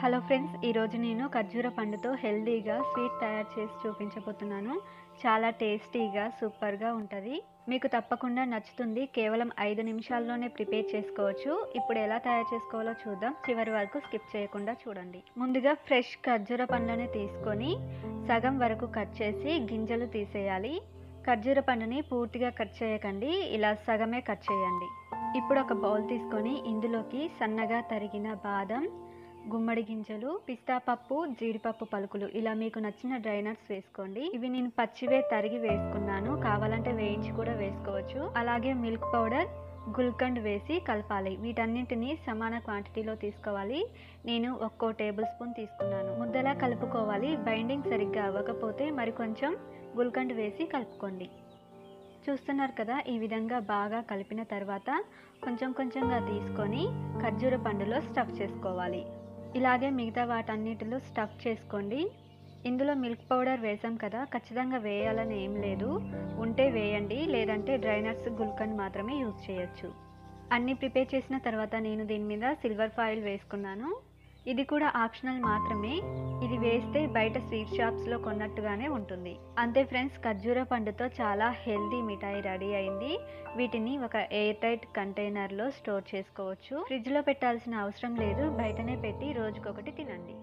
Hello friends ఈరోజు నేను ఖర్జూర పండుతో హెల్దీగా స్వీట్ తయారు చేసి చూపించబోతున్నాను. చాలా టేస్టీగా సూపర్గా ఉంటుంది. మీకు తప్పకుండా నచ్చుతుంది. కేవలం ఐదు నిమిషాల్లోనే ప్రిపేర్ చేసుకోవచ్చు. ఇప్పుడు ఎలా తయారు చేసుకోవాలో చూద్దాం. చివరి వరకు స్కిప్ చేయకుండా చూడండి. ముందుగా ఫ్రెష్ ఖర్జూర పండ్లని తీసుకొని సగం వరకు కట్ చేసి గింజలు తీసేయాలి. ఖర్జూర పండుని పూర్తిగా కట్ చేయకండి. ఇలా సగమే కట్ చేయండి. ఇప్పుడు ఒక బౌల్ తీసుకొని ఇందులోకి సన్నగా తరిగిన బాదం గుమ్మడి గింజలు పిస్తా పప్పు జీడిపప్పు పలుకులు. ఇలా మీకు నచ్చిన డ్రై నట్స్ వేసుకోండి. ఇవి నేను పచ్చివే తరిగి వేసుకున్నాను. కావాలంటే వేయించి కూడా వేసుకోవచ్చు. అలాగే మిల్క్ పౌడర్ గుల్కండ్ వేసి కలపాలి. వీటన్నింటినీ సమాన క్వాంటిటీలో తీసుకోవాలి. నేను ఒక్కో టేబుల్ స్పూన్ తీసుకున్నాను. ముద్దలా కలుపుకోవాలి. బైండింగ్ సరిగ్గా అవ్వకపోతే మరి కొంచెం గుల్కండ్ వేసి కలుపుకోండి. చూస్తున్నారు కదా ఈ విధంగా బాగా కలిపిన తర్వాత కొంచెం కొంచెంగా తీసుకొని ఖర్జూర పండులో స్టఫ్ చేసుకోవాలి. ఇలాగే మిగతా వాటన్నిటిలో స్టఫ్ చేసుకోండి. ఇందులో మిల్క్ పౌడర్ వేసాం కదా ఖచ్చితంగా వేయాలని ఏం లేదు. ఉంటే వేయండి లేదంటే డ్రై నట్స్ మాత్రమే యూజ్ చేయొచ్చు. అన్నీ ప్రిపేర్ చేసిన తర్వాత నేను దీని మీద సిల్వర్ ఫాయిల్ వేసుకున్నాను. ఇది కూడా ఆప్షనల్ మాత్రమే. ఇది వేస్తే బయట స్వీట్ షాప్స్లో కొన్నట్టుగానే ఉంటుంది. అంతే ఫ్రెండ్స్ ఖర్జూర పండుతో చాలా హెల్దీ మిఠాయి రెడీ అయింది. వీటిని ఒక ఎయిర్ టైట్ కంటైనర్లో స్టోర్ చేసుకోవచ్చు. ఫ్రిడ్జ్లో పెట్టాల్సిన అవసరం లేదు. బయటనే పెట్టి రోజుకొకటి తినండి.